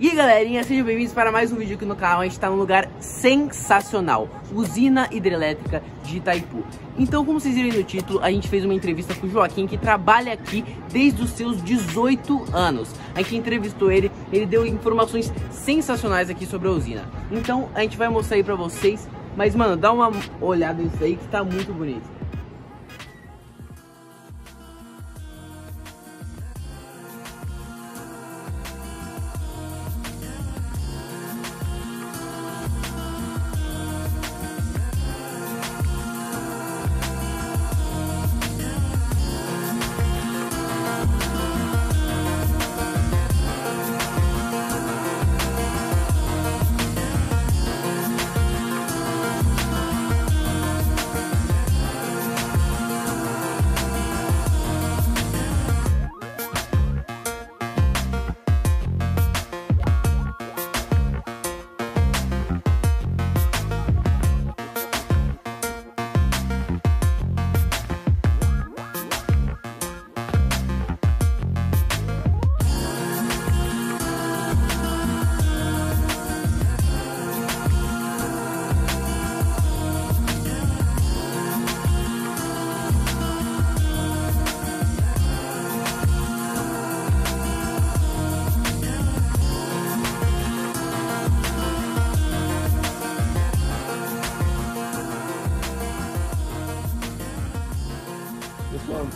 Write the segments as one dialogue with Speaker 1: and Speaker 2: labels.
Speaker 1: E aí galerinha, sejam bem-vindos para mais um vídeo aqui no canal. A gente está num lugar sensacional, usina hidrelétrica de Itaipu. Então, como vocês viram no título, a gente fez uma entrevista com o Joaquim, que trabalha aqui desde os seus 18 anos. A gente entrevistou ele, ele deu informações sensacionais aqui sobre a usina. Então, a gente vai mostrar aí para vocês. Mas, mano, dá uma olhada nisso aí que está muito bonito.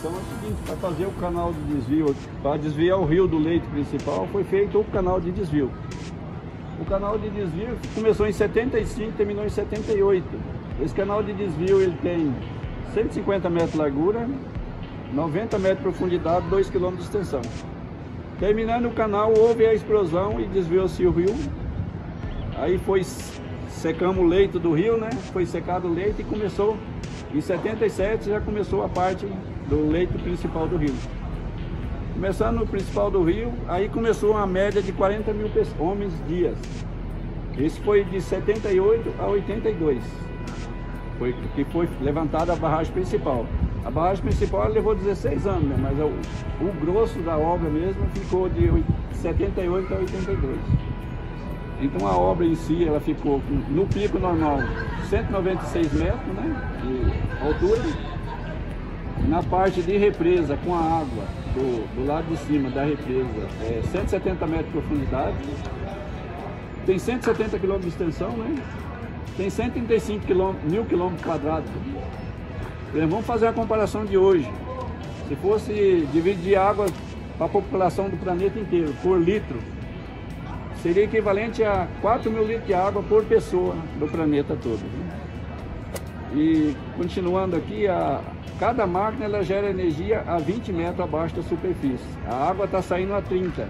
Speaker 2: Então é o seguinte, para fazer o canal de desvio, para desviar o rio do leito principal, foi feito o canal de desvio. O canal de desvio começou em 75 e terminou em 78. Esse canal de desvio ele tem 150 metros de largura, 90 metros de profundidade, 2 km de extensão. Terminando o canal, houve a explosão e desviou-se o rio. Aí foi secamos o leito do rio, né? Foi secado o leito e começou em 77 já começou a parte do leito principal do rio. Começando no principal do rio, aí começou uma média de 40 mil homens dias. Esse foi de 78 a 82, foi, que foi levantada a barragem principal. A barragem principal levou 16 anos, né? mas o, o grosso da obra mesmo ficou de 78 a 82. Então a obra em si, ela ficou no pico normal 196 metros né, de altura. Na parte de represa com a água do, do lado de cima da represa, é 170 metros de profundidade. Tem 170 km de extensão, né? Tem 135 km, mil quilômetros quadrados. Vamos fazer a comparação de hoje. Se fosse dividir água para a população do planeta inteiro por litro, seria equivalente a 4 mil litros de água por pessoa do planeta todo. E continuando aqui, a, cada máquina ela gera energia a 20 metros abaixo da superfície. A água está saindo a 30.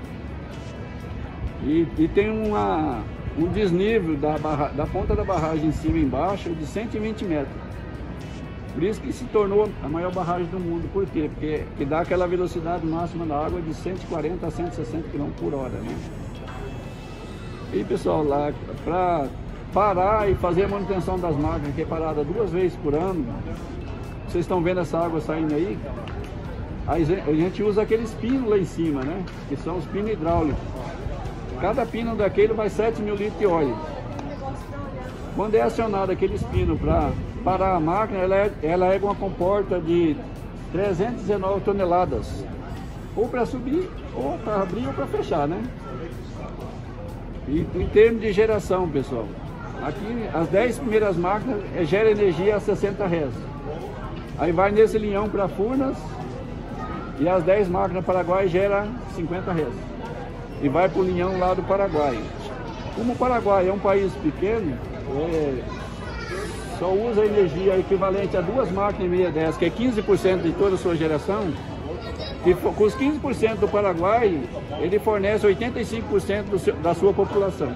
Speaker 2: E, e tem uma, um desnível da, barra, da ponta da barragem em cima e embaixo de 120 metros. Por isso que se tornou a maior barragem do mundo. Por quê? Porque que dá aquela velocidade máxima da água de 140 a 160 km por hora. Né? E pessoal, lá para parar e fazer a manutenção das máquinas, que é parada duas vezes por ano, vocês estão vendo essa água saindo aí? A gente usa aqueles pinos lá em cima, né? Que são os pinos hidráulicos. Cada pino daquele vai 7 mil litros de óleo. Quando é acionado aqueles pinos para parar a máquina, ela é, ela é uma comporta de 319 toneladas. Ou para subir, ou para abrir, ou para fechar, né? E em termos de geração, pessoal, aqui as 10 primeiras máquinas é, gera energia a 60 Hz. Aí vai nesse linhão para Furnas e as 10 máquinas Paraguai gera 50 Hz. E vai para o linhão lá do Paraguai. Como o Paraguai é um país pequeno, é, só usa energia equivalente a duas máquinas e meia dessas, que é 15% de toda a sua geração, e com os 15% do Paraguai, ele fornece 85% seu, da sua população.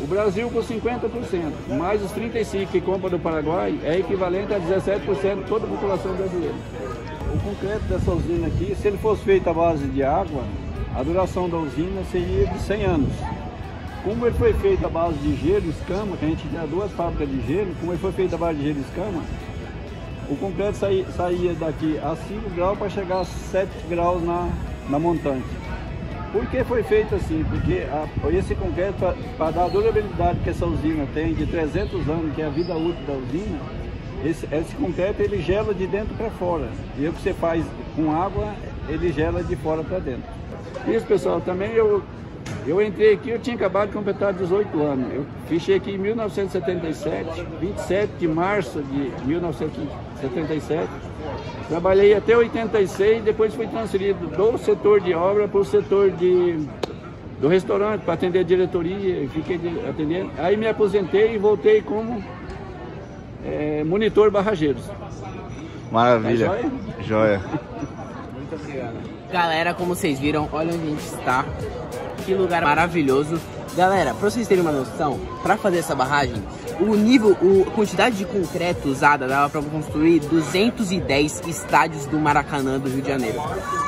Speaker 2: O Brasil com 50%, mais os 35% que compra do Paraguai, é equivalente a 17% de toda a população brasileira. O concreto dessa usina aqui, se ele fosse feito à base de água, a duração da usina seria de 100 anos. Como ele foi feito à base de gelo escama, que a gente tinha duas fábricas de gelo, como ele foi feito à base de gelo escama, o concreto saía, saía daqui a 5 graus para chegar a 7 graus na, na montante. Por que foi feito assim? Porque a, esse concreto, para dar a durabilidade que essa usina tem, de 300 anos, que é a vida útil da usina, esse, esse concreto ele gela de dentro para fora. E o que você faz com água, ele gela de fora para dentro. Isso, pessoal, também eu, eu entrei aqui, eu tinha acabado de completar 18 anos. Eu fichei aqui em 1977, 27 de março de 1977. Trabalhei até 86, depois fui transferido do setor de obra para o setor de, do restaurante, para atender a diretoria, fiquei atendendo. Aí me aposentei e voltei como é, monitor barrageiros.
Speaker 3: Maravilha.
Speaker 2: Tá joia?
Speaker 3: joia.
Speaker 1: Muito obrigado. Galera, como vocês viram, olha onde a gente está. Que lugar maravilhoso. Galera, para vocês terem uma noção, para fazer essa barragem, o nível, a quantidade de concreto usada dava para construir 210 estádios do Maracanã do Rio de Janeiro.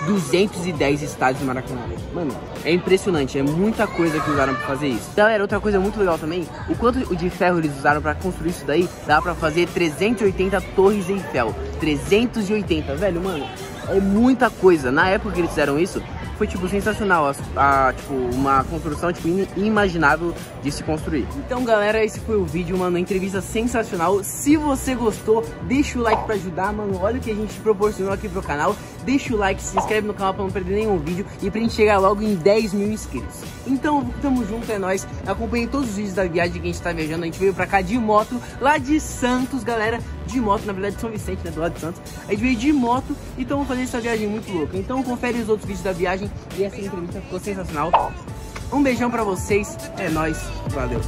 Speaker 1: 210 estádios do Maracanã. Mano, é impressionante, é muita coisa que usaram para fazer isso. Galera, outra coisa muito legal também, o quanto de ferro eles usaram para construir isso daí, dá para fazer 380 torres Eiffel. 380, velho, mano, é muita coisa. Na época que eles fizeram isso, foi tipo sensacional, a, a, tipo uma construção tipo inimaginável de se construir. Então, galera, esse foi o vídeo, mano, entrevista sensacional. Se você gostou, deixa o like para ajudar, mano. Olha o que a gente proporcionou aqui pro canal. Deixa o like, se inscreve no canal para não perder nenhum vídeo e pra gente chegar logo em 10 mil inscritos. Então, tamo junto, é nóis. Acompanhe todos os vídeos da viagem que a gente tá viajando. A gente veio pra cá de moto, lá de Santos, galera. De moto, na verdade, de São Vicente, né, do lado de Santos. A gente veio de moto, então vamos fazer essa viagem muito louca. Então, confere os outros vídeos da viagem e essa entrevista ficou sensacional. Um beijão pra vocês, é nóis, valeu.